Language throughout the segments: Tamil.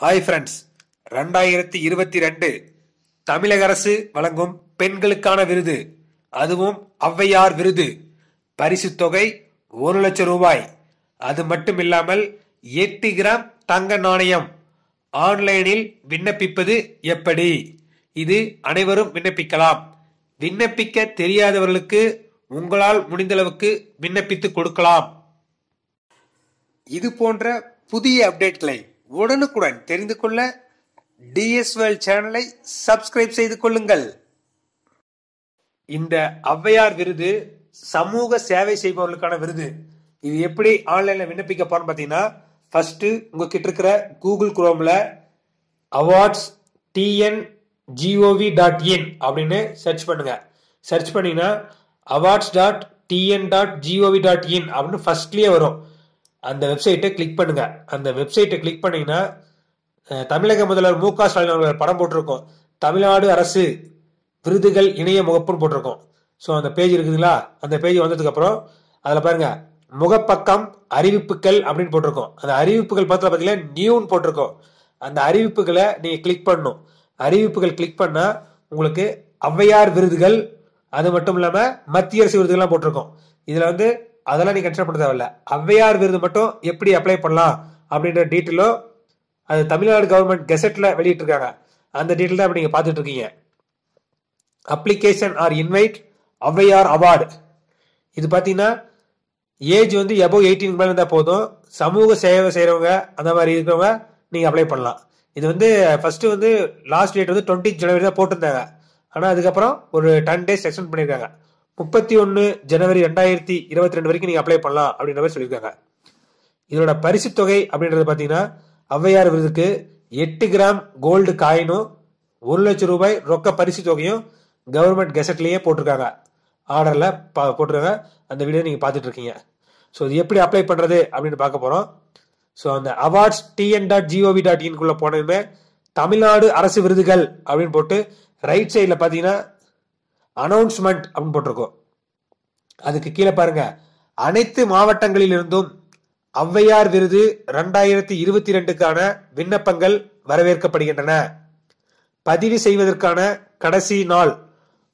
ஹாய் ஃப்ரெண்ட்ஸ் ரெண்டாயிரத்தி இருபத்தி ரெண்டு தமிழக அரசு வழங்கும் பெண்களுக்கான விருது. அதுவும் ஔவையார் விருது. பரிசு தொகை ஒரு லட்சம் ரூபாய். அது மட்டும் இல்லாமல் எட்டு கிராம் தங்க நாணயம் ஆன்லைனில் விண்ணப்பிப்பது எப்படி? இது அனைவரும் விண்ணப்பிக்கலாம். விண்ணப்பிக்க தெரியாதவர்களுக்கு உங்களால் முடிந்தளவுக்கு விண்ணப்பித்து கொடுக்கலாம். இது போன்ற புதிய அப்டேட்களை உடனுக்குடன் தெரிந்து கொள்ள டிஎஸ்எல் சேனலை சப்ஸ்கிரைப் செய்து கொள்ளுங்கள். இந்த ஔவையார் விருது சமூக சேவை செய்பவர்களுக்கான விருது. இது எப்படி ஆன்லைன்ல விண்ணப்பிக்க போறோம் பார்த்தீங்கன்னா ஃபர்ஸ்ட் உங்ககிட்ட இருக்கிற Google குரோம்ல awards TN GOV dot in அப்படின்னு சர்ச் பண்ணுங்க. சர்ச் பண்ணீங்கன்னா awards dot TN dot GOV dot in அப்படின்னு ஃபர்ஸ்ட்லயே வரும். அந்த வெப்சைட்டை கிளிக் பண்ணுங்க. அந்த வெப்சைட்டை கிளிக் பண்ணீங்கன்னா தமிழக முதல்வர் மு க ஸ்டாலின் அவர்கள் படம் போட்டிருக்கோம். தமிழ்நாடு அரசு விருதுகள் இணைய முகப்புன்னு போட்டிருக்கோம். ஸோ அந்த பேஜ் இருக்குதுங்களா? அந்த பேஜ் வந்ததுக்கு அப்புறம் அதில் பாருங்க முகப்பக்கம் அறிவிப்புகள் அப்படின்னு போட்டிருக்கோம். அந்த அறிவிப்புகள் பக்கத்தில் பார்த்தீங்கன்னா நியூன்னு போட்டிருக்கோம். அந்த அறிவிப்புகளை நீங்கள் கிளிக் பண்ணணும். அறிவிப்புகள் கிளிக் பண்ணால் உங்களுக்கு ஔவையார் விருதுகள் அது மட்டும் இல்லாமல் மத்திய அரசு விருதுகள்லாம் போட்டிருக்கோம். இதில் வந்து அதெல்லாம் நீ கஷ்டப்பட பண்ண தேவையில்ல. ஔவையார் விருது மட்டும் எப்படி அப்ளை பண்ணலாம் அப்படின்ற டீட்டெயிலோ அது தமிழ்நாடு கவர்மெண்ட் கெசட்ல வெளியிட்டிருக்காங்க. அந்த டீட்டெயில் தான் இப்ப நீங்க பார்த்துட்டு இருக்கீங்க application are invite Avvaiyar award இது பார்த்தீங்கன்னா ஏஜ் வந்து எபோவ் எயிட்டீன் மேலே இருந்தால் போதும். சமூக சேவை செய்கிறவங்க அந்த மாதிரி இருக்கிறவங்க நீங்கள் அப்ளை பண்ணலாம். இது வந்து ஃபர்ஸ்ட் வந்து லாஸ்ட் டேட் வந்து டுவெண்ட்டி ஜனவரி தான் போட்டிருந்தாங்க. ஆனால் அதுக்கப்புறம் ஒரு டென் டேஸ் எக்ஸ்டெண்ட் பண்ணியிருக்காங்க. முப்பத்தி ஒன்று ஜனவரி ரெண்டாயிரத்தி இருபத்தி ரெண்டு வரைக்கும் நீங்கள் அப்ளை பண்ணலாம் அப்படின்ற மாதிரி சொல்லியிருக்காங்க. இதோட பரிசு தொகை அப்படின்றது பார்த்தீங்கன்னா ஔவையார் விருதுக்கு எட்டு கிராம் கோல்டு காயினும் ஒரு லட்சம் ரூபாய் ரொக்க பரிசு தொகையும் கவர்மெண்ட் கெசட்லேயே போட்டிருக்காங்க. ஆர்டரில் பா போட்டிருக்காங்க. அந்த வீடியோ நீங்கள் பார்த்துட்டு இருக்கீங்க ஸோ இது எப்படி அப்ளை பண்ணுறது அப்படின்னு பார்க்க போகிறோம் ஸோ அந்த awards TN dot GOV dot இன்குள்ளே போனதுமே தமிழ்நாடு அரசு விருதுகள் அப்படின்னு போட்டு ரைட் சைடில் பார்த்தீங்கன்னா அனௌன்ஸ்மெண்ட் அப்படின்னு போட்டிருக்கோம். அதுக்கு கீழே பாருங்க. அனைத்து மாவட்டங்களிலிருந்தும் ஔவையார் விருது ரெண்டாயிரத்தி இருபத்தி ரெண்டுக்கான விண்ணப்பங்கள் வரவேற்கப்படுகின்றன. பதிவு செய்வதற்கான கடைசி நாள்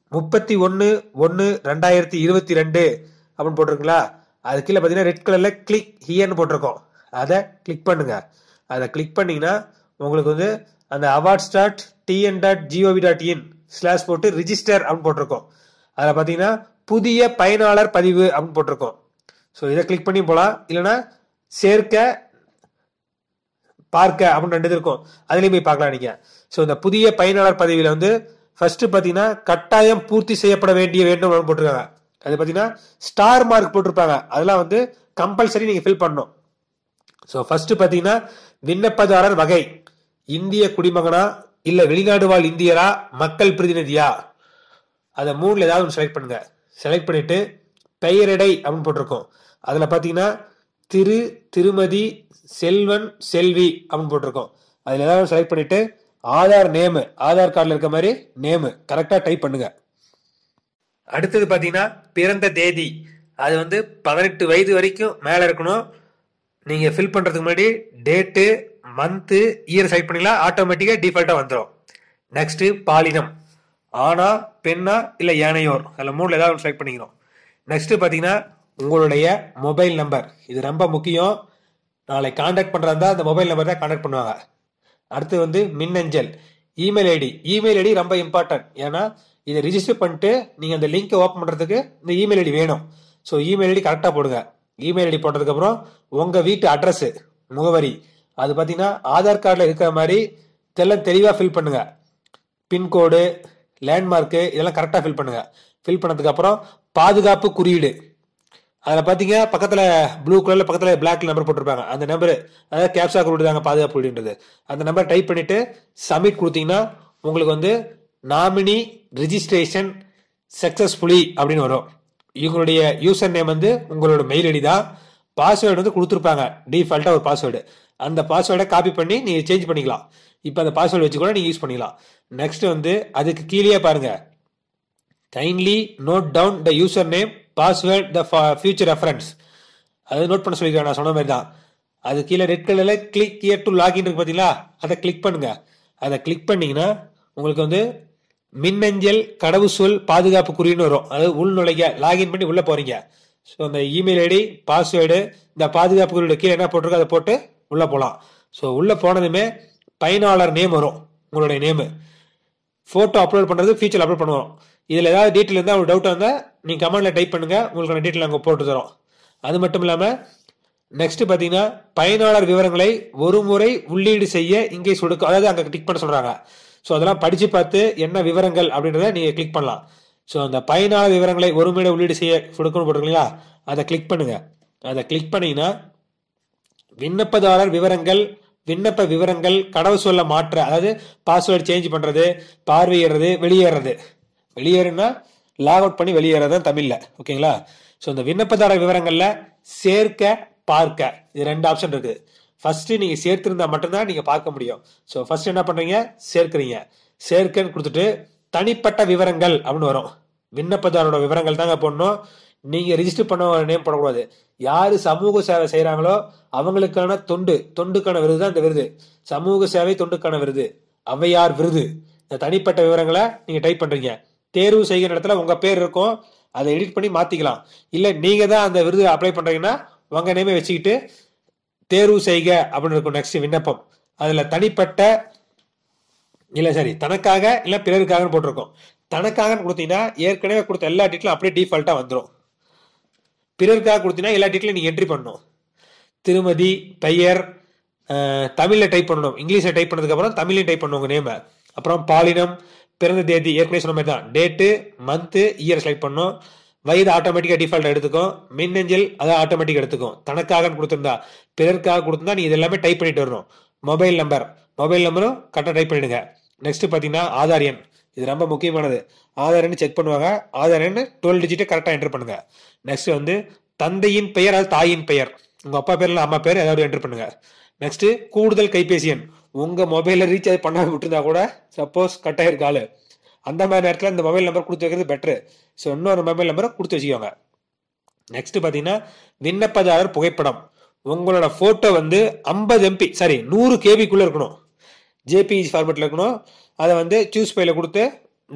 முப்பத்தி ஒன்று ஒன்று ரெண்டாயிரத்தி இருபத்தி ரெண்டு அப்படின்னு போட்டிருக்குங்களா? அது கீழே பார்த்தீங்கன்னா ரெட் கலரில் கிளிக் ஹியர்னு போட்டிருக்கோம். அதை கிளிக் பண்ணுங்க. அதை கிளிக் பண்ணீங்கன்னா உங்களுக்கு வந்து அந்த award start TN dot GOV dot in slash போட்டு ரிஜிஸ்டர் அப்படின்னு போட்டிருக்கோம். அதில் பார்த்தீங்கன்னா புதிய பயனாளர் பதிவு அப்படின்னு போட்டிருக்கோம். ஸோ இதை கிளிக் பண்ணி போகலாம் இல்லைன்னா சேர்க்க பார்க்க அப்படின்னு ரெண்டு இருக்கும். அதுலேயும் போய் பார்க்கலாம் நீங்கள் ஸோ இந்த புதிய பயனாளர் பதிவில் வந்து ஃபர்ஸ்ட் பார்த்தீங்கன்னா கட்டாயம் பூர்த்தி செய்யப்பட வேண்டிய வேண்டும் அப்படின்னு போட்டிருக்காங்க. அது பார்த்தீங்கன்னா ஸ்டார் மார்க் போட்டிருப்பாங்க. அதெல்லாம் வந்து கம்பல்சரி நீங்கள் ஃபில் பண்ணணும். ஸோ ஃபர்ஸ்ட் பார்த்தீங்கன்னா விண்ணப்பதாரர் வகை. இந்திய குடிமகனா இல்ல வெளிநாடு வாழ் இந்தியரா மக்கள் பிரதிநிதியா? அதை மூணுல ஏதாவது ஒன்று செலக்ட் பண்ணுங்க. செலக்ட் பண்ணிட்டு பெயரிடை அப்படின்னு போட்டிருக்கோம். அதில் பார்த்தீங்கன்னா திரு திருமதி செல்வன் செல்வி அப்படின்னு போட்டிருக்கோம். அதில் ஏதாவது செலக்ட் பண்ணிட்டு ஆதார் நேமு. ஆதார் கார்டில் இருக்க மாதிரி நேமு. கரெக்டாக டைப் பண்ணுங்க. அடுத்தது பார்த்தீங்கன்னா பிறந்த தேதி. அது வந்து பதினெட்டு வயது வரைக்கும் மேலே இருக்கணும். நீங்கள் ஃபில் பண்ணுறதுக்கு முன்னாடி டேட்டு மந்த்து இயர் செலக்ட் பண்ணிக்கலாம் ஆட்டோமேட்டிக்காக டிஃபால்ட்டாக வந்துடும் நெக்ஸ்ட்டு பாலினம். ஆனா பெண்ணா இல்லை ஏனையோர். அதில் மூணில் ஏதாவது ஒன்று செலக்ட் பண்ணிக்கிறோம். நெக்ஸ்ட்டு பார்த்தீங்கன்னா உங்களுடைய மொபைல் நம்பர் இது ரொம்ப முக்கியம். நாளை காண்டாக்ட் பண்ணுறதா அந்த மொபைல் நம்பர் தான் காண்டாக்ட் பண்ணுவாங்க. அடுத்து வந்து மின்னஞ்சல் இமெயில் ஐடி இமெயில் ஐடி ரொம்ப இம்பார்ட்டன்ட் ஏன்னா இதை ரிஜிஸ்டர் பண்ணிட்டு நீங்கள் அந்த லிங்கை ஓப்பன் பண்ணுறதுக்கு இந்த இமெயில் ஐடி வேணும். ஸோ இமெயில் ஐடி கரெக்டாக போடுங்க. இமெயில் ஐடி போட்டதுக்கப்புறம் உங்கள் வீட்டு அட்ரஸ்ஸு முகவரி அது பார்த்தீங்கன்னா ஆதார் கார்டில் இருக்கிற மாதிரி தெல்லாம் தெளிவாக ஃபில் பண்ணுங்கள் பின்கோடு லேண்ட்மார்க்கு இதெல்லாம் கரெக்டாக ஃபில் பண்ணுங்கள் ஃபில் பண்ணதுக்கப்புறம் பாதுகாப்பு குறியீடு. அதில் பார்த்தீங்க பக்கத்தில் ப்ளூ கலரில் பக்கத்தில் பிளாக் நம்பர் போட்டிருப்பாங்க. அந்த நம்பர் அதாவது கேப்சா கொடுத்துருக்காங்க பாதுகாப்பு குறியீடுன்றது. அந்த நம்பர் டைப் பண்ணிவிட்டு சப்மிட் கொடுத்தீங்கன்னா உங்களுக்கு வந்து நாமினி ரிஜிஸ்ட்ரேஷன் சக்ஸஸ்ஃபுல்லி அப்படின்னு வரும். இவங்களுடைய யூசர் நேம் வந்து உங்களோட மெயில் ஐடி தான். பாஸ்வேர்டு வந்து கொடுத்துருப்பாங்க. டிஃபால்ட்டாக ஒரு பாஸ்வேர்டு அந்த பாஸ்வேர்டை காப்பி பண்ணி நீங்கள் சேஞ்ச் பண்ணிக்கலாம். இப்போ அந்த பாஸ்வேர்டு வச்சு கூட நீங்கள் யூஸ் பண்ணிக்கலாம். நெக்ஸ்ட் வந்து அதுக்கு கீழே பாருங்க. Kindly note down the user name password the future reference அது நோட் பண்ண சொல்லிக்கிறேன் நான் சொன்ன மாதிரி தான். அது கீழே ரெட் கலரில் கிளிக் கியர் டு லாகின் இருக்கு பார்த்தீங்களா? அதை கிளிக் பண்ணுங்க. அதை கிளிக் பண்ணீங்கன்னா உங்களுக்கு வந்து மின்னஞ்சல் கடவுச்சொல் பாதுகாப்பு குறின்னு வரும். அது உள்நுழைங்க லாகின் பண்ணி உள்ளே போகிறீங்க ஸோ அந்த இமெயில் ஐடி பாஸ்வேர்டு இந்த பாதுகாப்பு குறியோட கீழே என்ன போட்டிருக்கோ அதை போட்டு உள்ளே போகலாம் ஸோ உள்ளே போனதுமே பயனாளர் நேம் வரும். உங்களுடைய நேமு ஃபோட்டோ அப்லோட் பண்ணுறது ஃபீச்சர் அப்லோட் பண்ணுவோம். இதில் ஏதாவது டீட்டெயில் இருந்தால் ஒரு டவுட் வந்தால் நீங்கள் கமெண்ட்டில் டைப் பண்ணுங்கள் உங்களுக்கான டீட்டெயில் அங்கே போட்டு தரோம். அது மட்டும் இல்லாமல் நெக்ஸ்ட்டு பார்த்தீங்கன்னா பயனாளர் விவரங்களை ஒரு முறை உள்ளீடு செய்ய இங்கே சொடுக்கும் அதாவது அங்கே கிளிக் பண்ண சொல்கிறாங்க ஸோ அதெல்லாம் படித்து பார்த்து என்ன விவரங்கள் அப்படின்றத நீங்கள் கிளிக் பண்ணலாம். ஸோ அந்த பயனாளர் விவரங்களை ஒரு முறை உள்ளீடு செய்ய சொடுக்கணும் போட்டிருக்கீங்களா? அதை கிளிக் பண்ணுங்கள் அதை கிளிக் பண்ணிங்கன்னா விண்ணப்பதாரர் விவரங்கள் விண்ணப்ப விவரங்கள் கடவு சொல்ல மாற்ற அதாவது பாஸ்வேர்டு சேஞ்ச் பண்றது பார்வையிடுறது வெளியேறது. வெளியேறுனா லாக் அவுட் பண்ணி வெளியேறது தான் தமிழ்ல. ஓகேங்களா? ஸோ இந்த விண்ணப்பதாரர் விவரங்கள்ல சேர்க்க பார்க்க. இது ரெண்டு ஆப்ஷன் இருக்கு. ஃபர்ஸ்ட் நீங்க சேர்த்திருந்தா மட்டும்தான் நீங்க பார்க்க முடியும். ஸோ ஃபர்ஸ்ட் என்ன பண்றீங்க? சேர்க்கிறீங்க. சேர்க்கன்னு கொடுத்துட்டு தனிப்பட்ட விவரங்கள் அப்படின்னு வரும். விண்ணப்பதாரோட விவரங்கள் தாங்க போடணும். நீங்க ரிஜிஸ்டர் பண்ண நேம் போடக்கூடாது. யாரு சமூக சேவை செய்யறாங்களோ அவங்களுக்கான தொண்டு தொண்டுக்கான விருது தான் இந்த விருது. சமூக சேவை தொண்டுக்கான விருது. ஔவையார் விருது. இந்த தனிப்பட்ட விவரங்களை நீங்க டைப் பண்றீங்க. தேர்வு செய்கிற இடத்துல உங்க பேர் இருக்கும். அதை எடிட் பண்ணி மாத்திக்கலாம். இல்ல நீங்க தான் அந்த விருது அப்ளை பண்றீங்கன்னா உங்க நேமே வச்சுக்கிட்டு தேர்வு செய்க அப்படின்னு இருக்கும் நெக்ஸ்ட் விண்ணப்பம். அதுல தனிப்பட்ட இல்ல சரி தனக்காக இல்ல பிறருக்காக போட்டிருக்கோம். தனக்காக கொடுத்தீங்கன்னா ஏற்கனவே கொடுத்த எல்லா டீட்டெயிலும் அப்படியே டிஃபால்ட்டா வந்துடும் பிறருக்காக கொடுத்தீங்கன்னா எல்லா டீட்டெயிலும் நீங்கள் என்ட்ரி பண்ணணும். திருமதி பெயர் தமிழில் டைப் பண்ணணும். இங்கிலீஷில் டைப் பண்ணதுக்கப்புறம் தமிழையும் டைப் பண்ணுவோம் உங்க அப்புறம் பாலினம் பிறந்த தேதி ஏற்கனவே சொன்ன மாதிரி தான் டேட்டு மந்த்து இயர் செலக்ட் பண்ணும் வயது ஆட்டோமேட்டிக்காக டிஃபால்ட் எடுத்துக்கும். மின்னஞ்சல் அதை ஆட்டோமேட்டிக் எடுத்துக்கும். தனக்காக கொடுத்துருந்தா பிறருக்காக கொடுத்துருந்தா நீ இது எல்லாமே டைப் பண்ணிட்டு வரணும். மொபைல் நம்பர் மொபைல் நம்பரும் கரெக்டாக டைப் பண்ணிடுங்க. நெக்ஸ்ட் பார்த்தீங்கன்னா ஆதார் எண். இது ரொம்ப முக்கியமானது. ஆதார் எண் செக் பண்ணுவாங்க. ஆதார் எண் டுவெல் டிஜிட்டை கரெக்டாக என்டர் பண்ணுங்கள் நெக்ஸ்ட் வந்து தந்தையின் பெயர் அது தாயின் பெயர். உங்கள் அப்பா பேர் இல்லை அம்மா பேர் ஏதாவது என்டர் பண்ணுங்கள் நெக்ஸ்ட் கூடுதல் கைபேசி எண். உங்கள் மொபைலில் ரீசார்ஜ் பண்ணாமல் விட்டுருந்தா கூட சப்போஸ் கட் ஆயிருக்கு ஆளு. அந்த மாதிரி நேரத்தில் இந்த மொபைல் நம்பர் கொடுத்து வைக்கிறது பெட்ரு ஸோ இன்னொரு மொபைல் நம்பரை கொடுத்து வச்சுக்கோங்க. நெக்ஸ்ட் பார்த்தீங்கன்னா விண்ணப்பதாரர் புகைப்படம். உங்களோட ஃபோட்டோ வந்து ஐம்பது எம்பி சாரி நூறு கேபிக்குள்ளே இருக்கணும். ஜேபிஇ ஃபார்மேட்டில் இருக்கணும். அதை வந்து சூஸ் பையில் கொடுத்து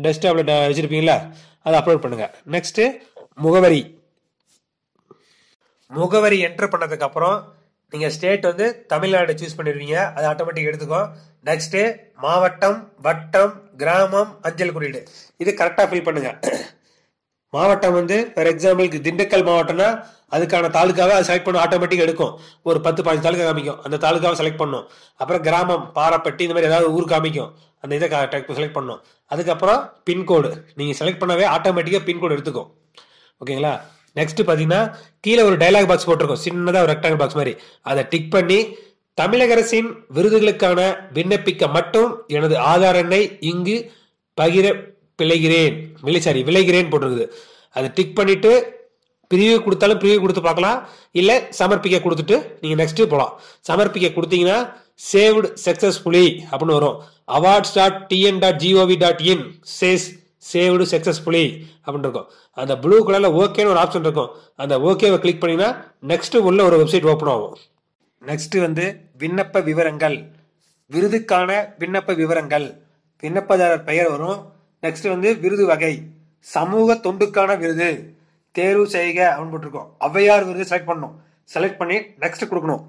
டெஸ்க்டாப்பில் வச்சுருப்பீங்களா அதை அப்லோட் பண்ணுங்கள் நெக்ஸ்ட்டு முகவரி. முகவரி என்டர் பண்ணதுக்கப்புறம் நீங்கள் ஸ்டேட் வந்து தமிழ்நாடு சூஸ் பண்ணிடுவீங்க. அது ஆட்டோமேட்டிக் எடுத்துக்கோ. நெக்ஸ்ட்டு மாவட்டம் வட்டம் கிராமம் அஞ்சல் குறியீடு. இது கரெக்டாக ஃபில் பண்ணுங்கள் மாவட்டம் வந்து ஃபார் எக்ஸாம்பிளுக்கு திண்டுக்கல் மாவட்டம்னா அதுக்கான தாலுக்காவை அது செலக்ட் பண்ணும் ஆட்டோமேட்டிக் எடுக்கும். ஒரு பத்து பாஞ்சு தாலுக்கா காமிக்கும். அந்த தாலுக்காவை செலக்ட் பண்ணும். அப்புறம் கிராமம் பாறைப்பட்டி இந்த மாதிரி ஏதாவது ஊர் காமிக்கும். அந்த இதை செலக்ட் பண்ணும். அதுக்கப்புறம் பின்கோடு நீங்கள் செலக்ட் பண்ணவே ஆட்டோமேட்டிக்காக பின்கோடு எடுத்துக்கும். ஓகேங்களா? நெக்ஸ்ட் பார்த்தீங்கன்னா கீழே ஒரு டைலாக் பாக்ஸ் போட்டிருக்கும். சின்னதாக ஒரு ரெக்டாங்கல் பாக்ஸ் மாதிரி. அதை டிக் பண்ணி தமிழக அரசின் விருதுகளுக்கான விண்ணப்பிக்க மட்டும் எனது ஆதார் எண்ணை இங்கு பகிர பிழைகிறேன் விலை சாரி விளைகிறேன் போட்டிருக்குது. அதை டிக் பண்ணிவிட்டு பிரிவு கொடுத்தாலும் பிரிவு கொடுத்து பார்க்கலாம். இல்லை சமர்ப்பிக்க கொடுத்துட்டு நீங்கள் நெக்ஸ்ட்டு போகலாம் சமர்ப்பிக்க கொடுத்தீங்கன்னா சேவ்டு சக்ஸஸ்ஃபுல்லி அப்படின்னு வரும். Awards dot TN dot GOV dot in chase saved successfully அப்படின்னு இருக்கும். அந்த ப்ளூ கலரில் ஓகேன்னு ஒரு ஆப்ஷன் இருக்கும். அந்த ஓகேவை கிளிக் பண்ணிங்கன்னா நெக்ஸ்ட்டு உள்ள ஒரு வெப்சைட் ஓப்பன் ஆகும். நெக்ஸ்ட்டு வந்து விண்ணப்ப விவரங்கள். விருதுக்கான விண்ணப்ப விவரங்கள். விண்ணப்பதாரர் பெயர் வரும். நெக்ஸ்ட் வந்து விருது வகை. சமூக தொண்டுக்கான விருது. தேர்வு செய்க அப்படின்னு போட்டிருக்கோம். ஔவையார் விருது செலக்ட் பண்ணணும். செலக்ட் பண்ணி நெக்ஸ்ட் கொடுக்கணும்.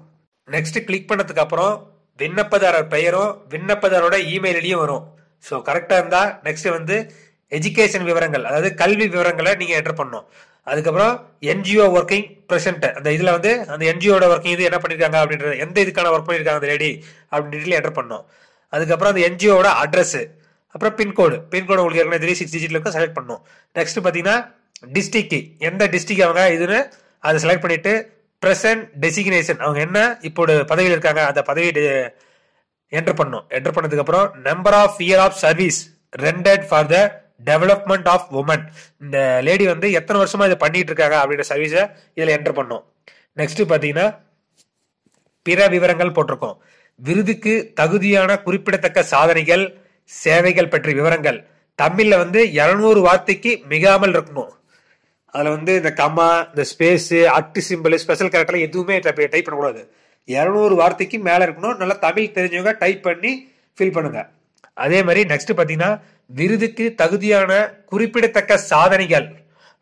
நெக்ஸ்ட் கிளிக் பண்ணதுக்கு அப்புறம் விண்ணப்பதாரர் பெயரும் விண்ணப்பதாரோட இமெயில் ஐடியும் வரும். ஸோ கரெக்டாக இருந்தால் நெக்ஸ்ட் வந்து எஜுகேஷன் விவரங்கள் அதாவது கல்வி விவரங்களை நீங்கள் என்டர் பண்ணணும். அதுக்கப்புறம் என்ஜிஓ ஒர்க்கிங் ப்ரெசென்ட் அந்த இதில் வந்து அந்த என்ஜிஓட ஒர்க்கிங் இது என்ன பண்ணியிருக்காங்க அப்படின்றது எந்த இதுக்கான ஒர்க் பண்ணியிருக்காங்க அந்த லேடி அப்படின்னு என்டர் பண்ணணும். அதுக்கப்புறம் அந்த என்ஜிஓட அட்ரஸ் அப்புறம் பின்கோடு பின்கோடு உங்களுக்கு ஏற்கனவே த்ரீ சிக்ஸ் டிஜிட்டில் இருக்கும் செலக்ட் பண்ணும் நெக்ஸ்ட் பார்த்தீங்கன்னா டிஸ்ட்ரிக்கு எந்த டிஸ்ட்ரிக் அவங்க இதுன்னு அதை செலக்ட் பண்ணிட்டு ப்ரெசன்ட் டெசிக்னேஷன் அவங்க என்ன இப்போ பதவியில் இருக்காங்க அந்த பதவி என்டர் பண்ணும் என்டர் பண்ணதுக்கப்புறம் number of year of service rendered for the development of women இந்த லேடி வந்து எத்தனை வருஷமா இதை பண்ணிட்டு இருக்காங்க அப்படின்ற சர்வீஸை இதில் என்டர் பண்ணும் நெக்ஸ்ட் பார்த்தீங்கன்னா பிற விவரங்கள் போட்டிருக்கோம். விருதுக்கு தகுதியான குறிப்பிடத்தக்க சாதனைகள் சேவைகள் பற்றிய விவரங்கள். தமிழ்ல வந்து இருநூறு வார்த்தைக்கு மிகாமல் இருக்கணும். அதுல வந்து இந்த கமா இந்த space at simple special character எதுவுமே டைப் பண்ணக்கூடாது. இரநூறு வார்த்தைக்கு மேல இருக்கணும். நல்லா தமிழ் தெரிஞ்சவங்க டைப் பண்ணி ஃபில் பண்ணுங்க. அதே மாதிரி நெக்ஸ்ட் பாத்தீங்கன்னா விருதுக்கு தகுதியான குறிப்பிடத்தக்க சாதனைகள்.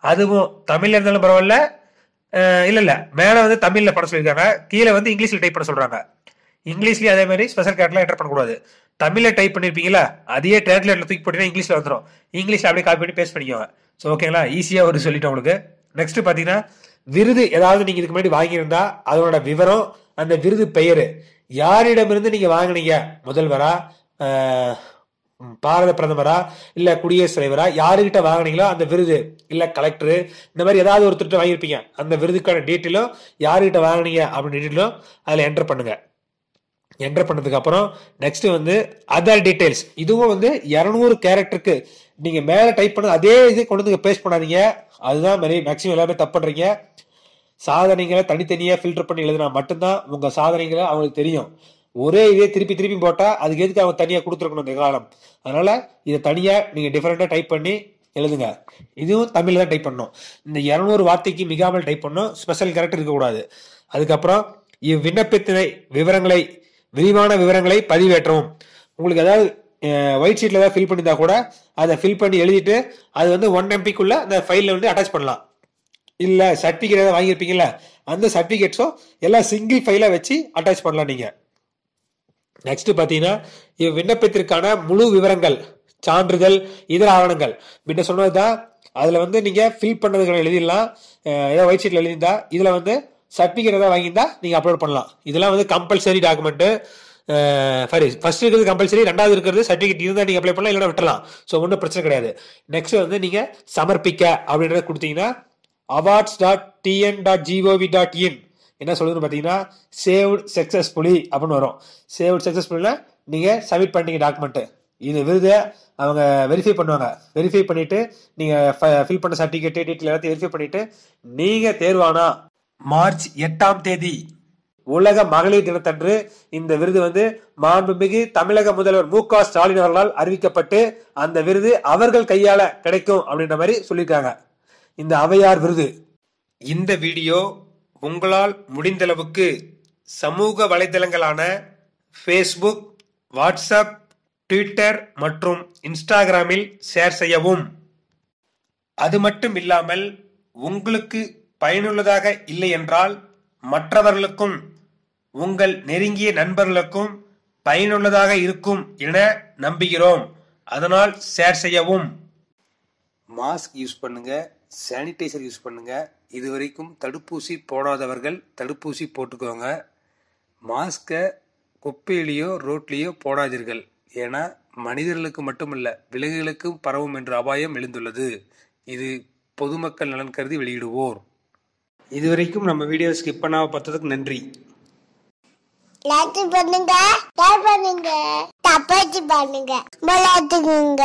அதுவும் தமிழ்ல இருந்தாலும் பரவாயில்ல இல்லை இல்ல இல்ல. மேல வந்து தமிழ்ல பண்ண சொல்லியிருக்காங்க. கீழே வந்து இங்கிலீஷ்ல டைப் பண்ண சொல்றாங்க. இங்கிலீஷ்லயும் அதே மாதிரி ஸ்பெஷல் கேரக்டர்லாம் என்டர் பண்ணக்கூடாது. தமிழில் டைப் பண்ணியிருப்பீங்களா அதையே டிரான்ஸ்லேட்ல தூக்கி போட்டீங்கன்னா இங்கிலீஷில் வந்துடும் இங்கிலீஷில் அப்படியே காப்பி பண்ணி பேஸ்ட் பண்ணிக்கோங்க. ஸோ ஓகேங்களா ஈஸியாக ஒரு சொல்லிட்டேன் உங்களுக்கு. நெக்ஸ்ட் பார்த்தீங்கன்னா விருது ஏதாவது நீங்கள் இதுக்கு முன்னாடி வாங்கியிருந்தா அதனோட விவரம் அந்த விருது பெயர் யாரிடமிருந்து நீங்கள் வாங்குனீங்க? முதல்வரா? பாரத பிரதமரா? இல்ல குடியரசுத் தலைவரா? யாருக்கிட்ட வாங்கினீங்களோ அந்த விருது இல்ல கலெக்டர் இந்த மாதிரி ஏதாவது ஒருத்தர்கிட்ட வாங்கியிருப்பீங்க. அந்த விருதுக்கான டீட்டெயிலும் யாருக்கிட்ட வாங்குனீங்க அப்படின்னு டீட்டெயிலும் அதில் என்டர் பண்ணுங்க. என்டர் பண்ணதுக்கு அப்புறம் நெக்ஸ்ட் வந்து அதர் டீடைல்ஸ் இதுவும் வந்து இரநூறு கேரக்டருக்கு நீங்க மேல டைப் பண்ண அதே இது கொண்டு வந்து பேஸ்ட் பண்ணாதீங்க. அதுதான் மாதிரி மேக்ஸிமம் எல்லாமே தப்பு பண்றீங்க. சாதனைகளை தனித்தனியா ஃபில்டர் பண்ணி எழுதினா மட்டும்தான் உங்க சாதனைகளை அவங்களுக்கு தெரியும். ஒரே இதே திருப்பி திருப்பி போட்டா அதுக்கு எதுக்கு அவங்க தனியா கொடுத்துருக்கணும் இந்த காலம்? அதனால இதை தனியா நீங்க டிஃபரெண்டா டைப் பண்ணி எழுதுங்க. இதுவும் தமிழ்ல தான் டைப் பண்ணணும். இந்த இரநூறு வார்த்தைக்கு மிகாமல் டைப் பண்ணணும். ஸ்பெஷல் கேரக்டர் இருக்கக்கூடாது. அதுக்கப்புறம் இவ்விண்ணப்பத்தினை விவரங்களை விரிவான விவரங்களை பதிவேற்றவும். உங்களுக்கு ஏதாவது ஒயிட் ஷீட்டில் ஏதாவது ஃபில் பண்ணியிருந்தா கூட அதை ஃபில் பண்ணி எழுதிட்டு அது வந்து ஒன் எம்பிக்குள்ளே அந்த ஃபைலில் வந்து அட்டாச் பண்ணலாம். இல்லை சர்டிஃபிகேட் ஏதாவது வாங்கியிருப்பீங்கள அந்த சர்டிஃபிகேட்ஸும் எல்லாம் சிங்கிள் ஃபைலாக வச்சு அட்டாச் பண்ணலாம் நீங்கள் நெக்ஸ்ட் பார்த்தீங்கன்னா இவ் விண்ணப்பத்திற்கான முழு விவரங்கள் சான்றிதழ் இதர ஆவணங்கள். முன்ன சொன்னதுதான் அதில் வந்து நீங்கள் ஃபில் பண்ணதுக்கான எழுதிடலாம். ஏதாவது ஒயிட் ஷீட்டில் எழுதியிருந்தா இதில் வந்து சர்டிபிகேட் ஏதாவது வாங்கியிருந்தா நீங்கள் அப்லோட் பண்ணலாம். இதெல்லாம் வந்து கம்பல்சரி டாக்குமெண்ட்டு சாரி ஃபர்ஸ்ட் இருக்கிறது கம்பல்சரி ரெண்டாவது இருக்கிறது சர்டிஃபிகேட் இருந்தால் நீங்கள் அப்ளை பண்ணலாம் இல்லைனா விட்டலாம் ஸோ ஒன்றும் பிரச்சனை கிடையாது. நெக்ஸ்ட் வந்து நீங்கள் சமர்ப்பிக்க அப்படின்றத கொடுத்தீங்கன்னா awards dot TN dot GOV dot in என்ன சொல்லுதுன்னு பார்த்தீங்கன்னா சேவ்டு சக்ஸஸ்ஃபுல்லி அப்படின்னு வரும். சேவ்டு சக்ஸஸ்ஃபுல்னா நீங்கள் சப்மிட் பண்ணீங்க டாக்குமெண்ட்டு இது விருதை அவங்க வெரிஃபை பண்ணுவாங்க. வெரிஃபை பண்ணிவிட்டு நீங்கள் ஃபில் பண்ண சர்டிஃபிகேட் டீட்டெயில் எல்லாத்தையும் வெரிஃபை பண்ணிவிட்டு நீங்கள் தேர்வானா மார்ச் எட்டாம் தேதி. உலக மகளிர் தினத்தன்று இந்த விருது வந்து மாண்புமிகு தமிழக முதல்வர் மு க ஸ்டாலின் அவர்களால் அறிவிக்கப்பட்டு அந்த விருது அவர்கள் கையால கிடைக்கும் அப்படின்ற மாதிரி சொல்லியிருக்காங்க. இந்த அவையார் விருது. இந்த வீடியோ உங்களால் முடிந்தளவுக்கு சமூக வலைதளங்களான ஃபேஸ்புக் வாட்ஸ்அப் ட்விட்டர் மற்றும் இன்ஸ்டாகிராமில் ஷேர் செய்யவும். அது மட்டும் இல்லாமல் உங்களுக்கு பயனுள்ளதாக இல்லை என்றால் மற்றவர்களுக்கும் உங்கள் நெருங்கிய நண்பர்களுக்கும் பயனுள்ளதாக இருக்கும் என நம்புகிறோம். அதனால் ஷேர் செய்யவும். மாஸ்க் யூஸ் பண்ணுங்க சானிடைசர் யூஸ் பண்ணுங்க. இது வரைக்கும் தடுப்பூசி போடாதவர்கள் தடுப்பூசி போட்டுக்கோங்க. மாஸ்கை குப்பையிலேயோ ரோட்லேயோ போடாதீர்கள். ஏன்னா மனிதர்களுக்கு மட்டுமல்ல விலங்குகளுக்கும் பரவும் என்ற அபாயம் எழுந்துள்ளது. இது பொதுமக்கள் நலன் கருதி வெளியிடுவோர். இதுவரைக்கும் நம்ம வீடியோ ஸ்கிப் பண்ணாம பார்த்ததுக்கு நன்றி. லைக் பண்ணுங்க ஷேர் பண்ணுங்க தப்பாச்சு பண்ணுங்க. விளையாட்டுக்குங்க